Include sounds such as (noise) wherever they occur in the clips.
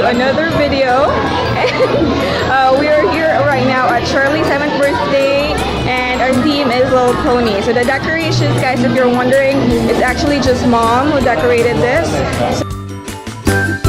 another video. (laughs) uh, we are here right now at Charlie's 7th birthday and our theme is Little Pony. So the decorations, guys, if you're wondering, it's actually just mom who decorated this. So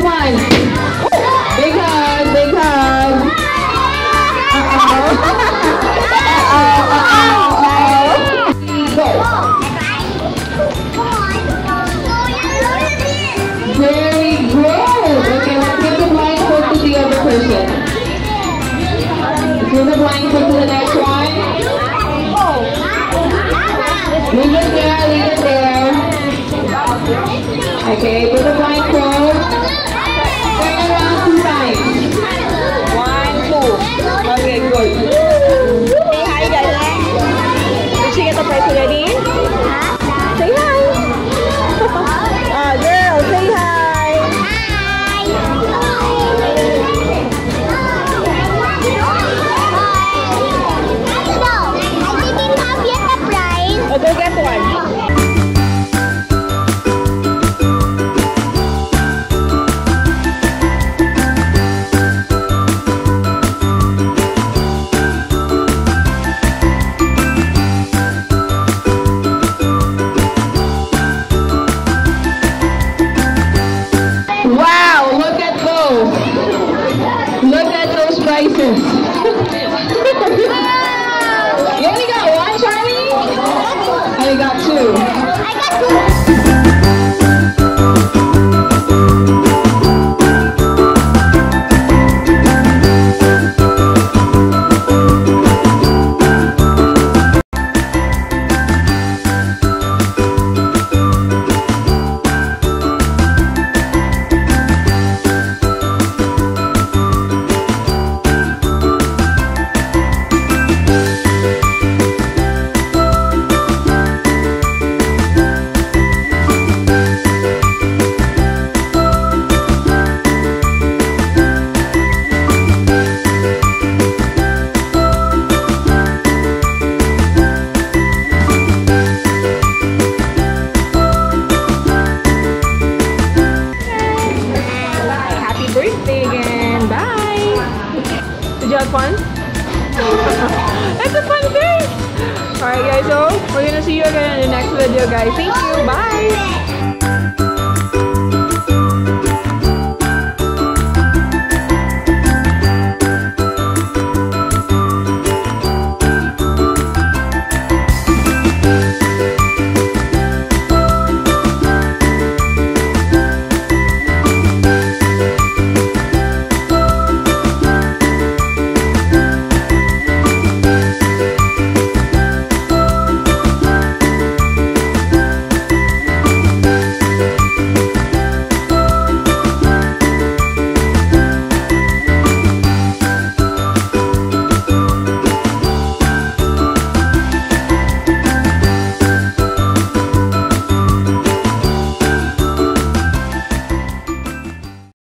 come on. Big hug, big hug. Uh-oh. Uh-oh, uh-oh. Go. Very good. Okay, let's give the blindfold to the other person. Give the blindfold to the next one. Leave it there, leave it there. Okay, put the blindfold. Look at those. Look at those prices. (laughs) I got two. Fun? That's a fun day. Alright guys, so we're gonna see you again in the next video guys. Thank you. Bye.